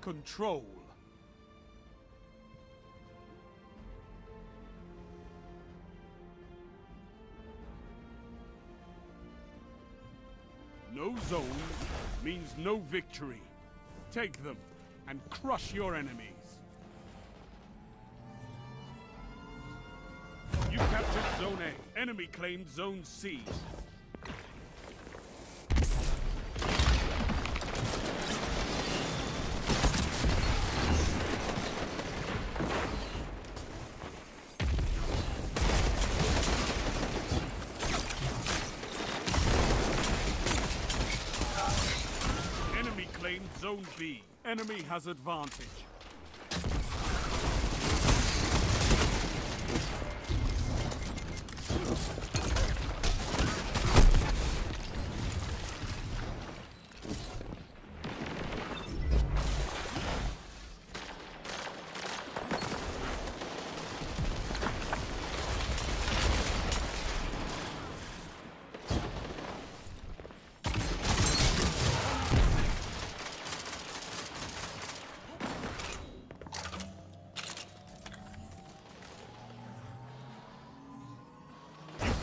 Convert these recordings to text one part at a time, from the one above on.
Control. No zones means no victory. Take them and crush your enemies. You captured Zone A. Enemy claimed Zone C. Enemy has advantage.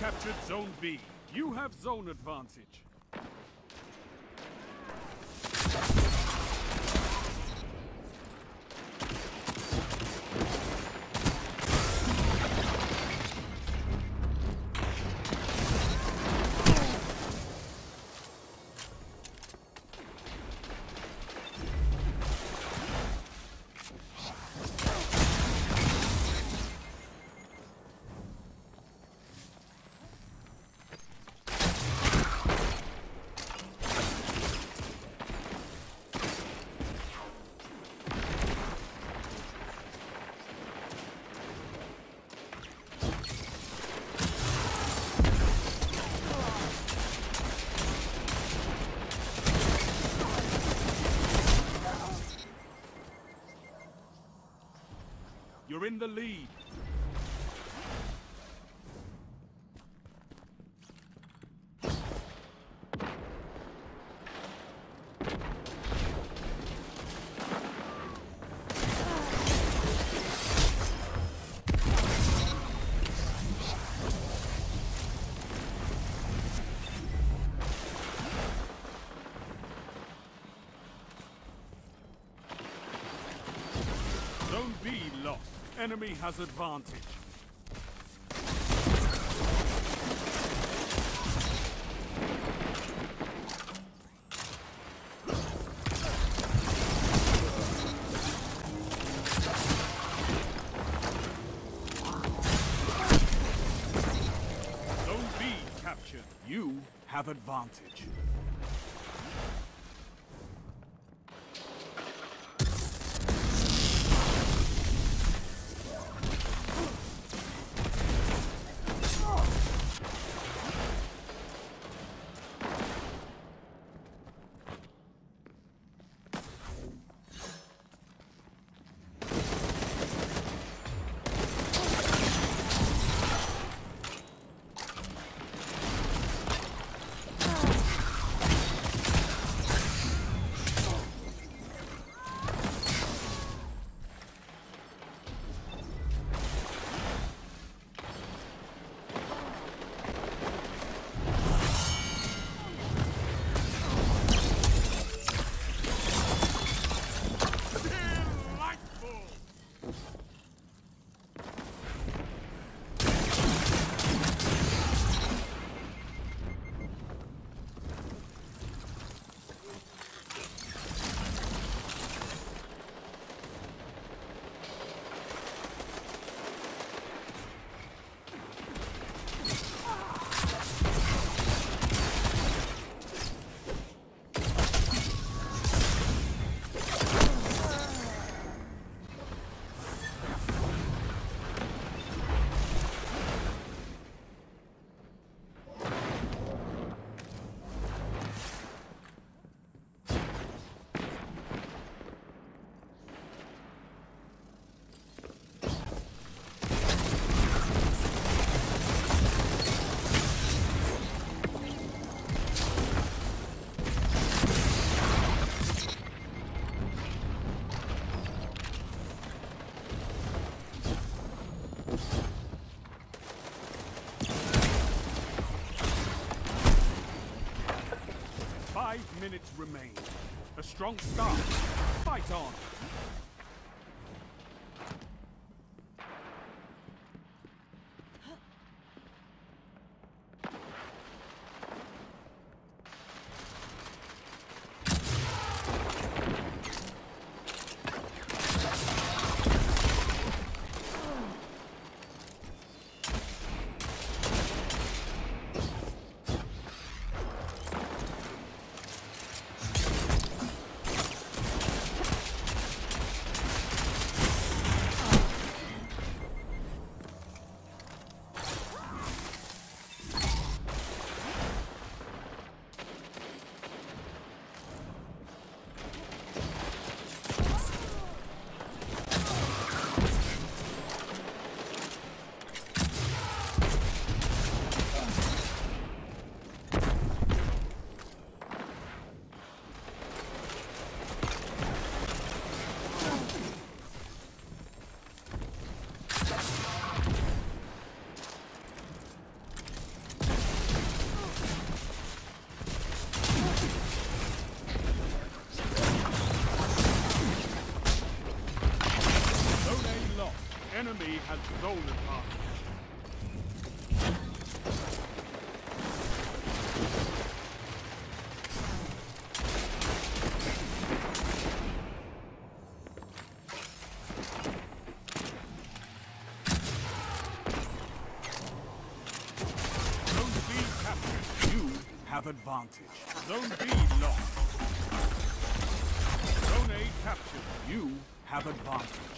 Captured Zone B. You have zone advantage. You're in the lead. Enemy has advantage. Zone captured. You have advantage. Five minutes remain. A strong start. Fight on. Enemy has zone advantage. Zone B captured. You have advantage. Zone B lost. Zone A captured. You have advantage.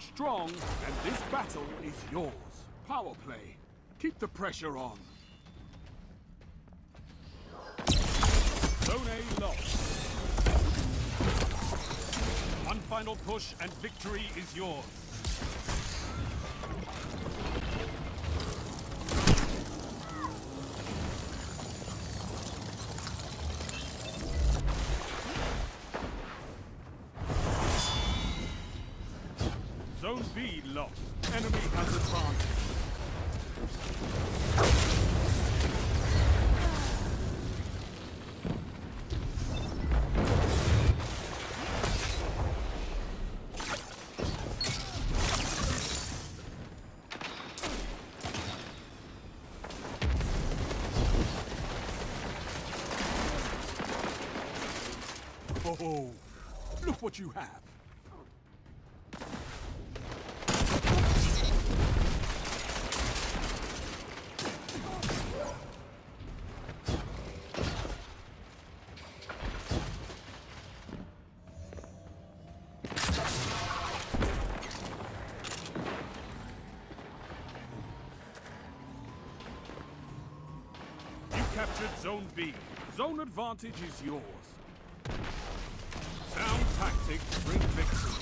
Strong, and this battle is yours. Power play. Keep the pressure on. Zone A lost. One final push, and victory is yours. Oh, look what you have. You captured Zone B. Zone advantage is yours. Tactics bring victory.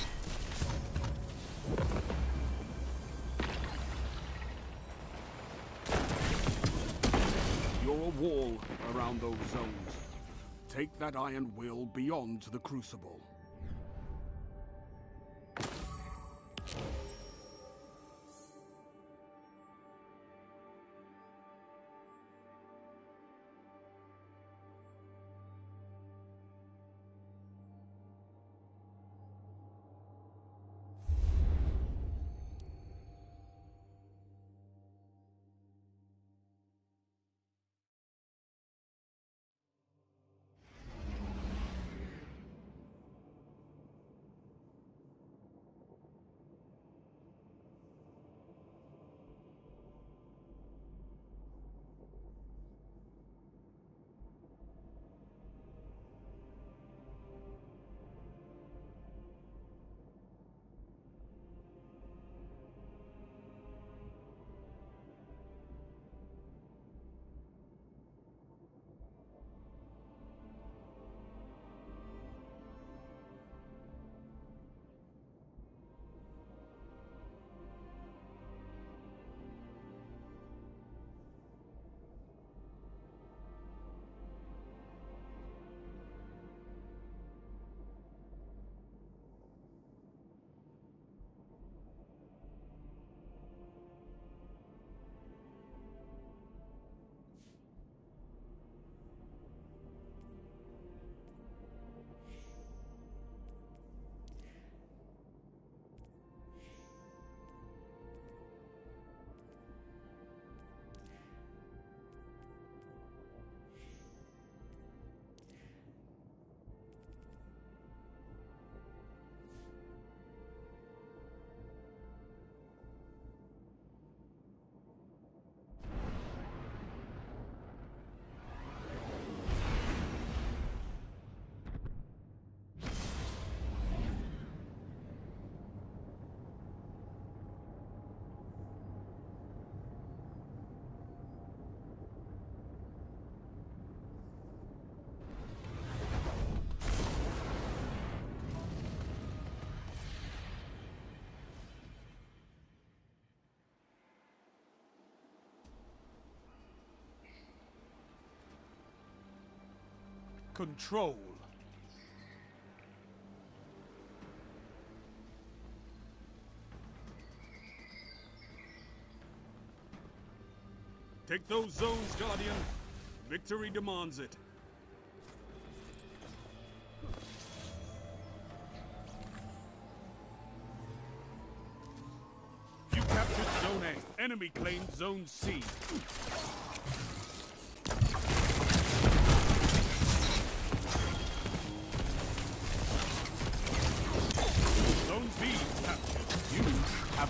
You're a wall around those zones. Take that iron will beyond the Crucible. Control. Take those zones, Guardian. Victory demands it. You captured Zone A. Enemy claimed Zone C.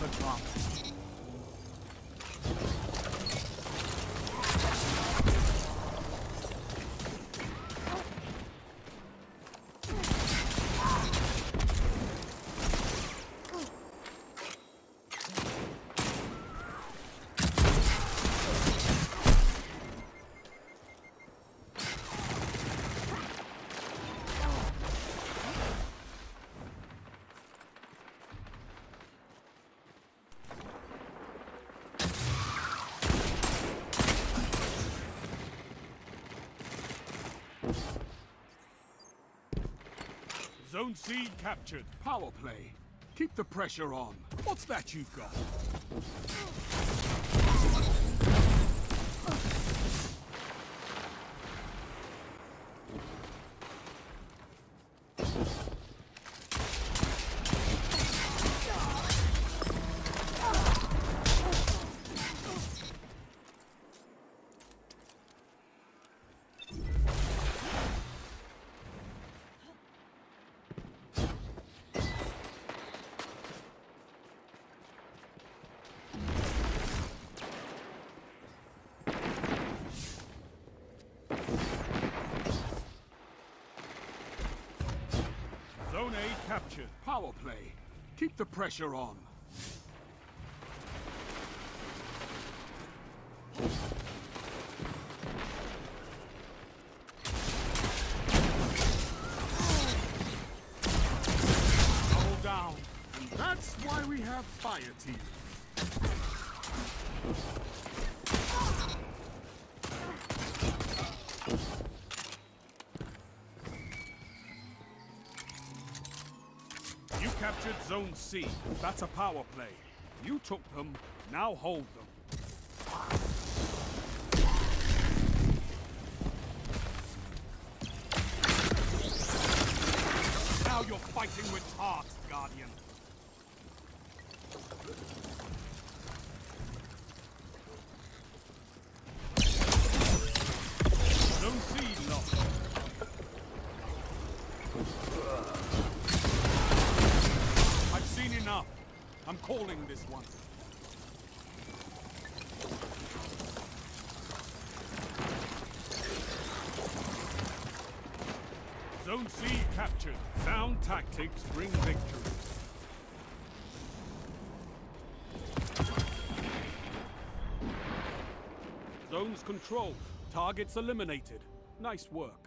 have Zone C captured. Power play. Keep the pressure on. What's that you've got? A captured. Power play. Keep the pressure on. Double down. And that's why we have fire team. Zone C. That's a power play. You took them, now hold them. Now you're fighting with heart, Guardian. Zone C lost. I've seen enough. I'm calling this one. Zone C captured. Sound tactics bring victory. Zones controlled. Targets eliminated. Nice work.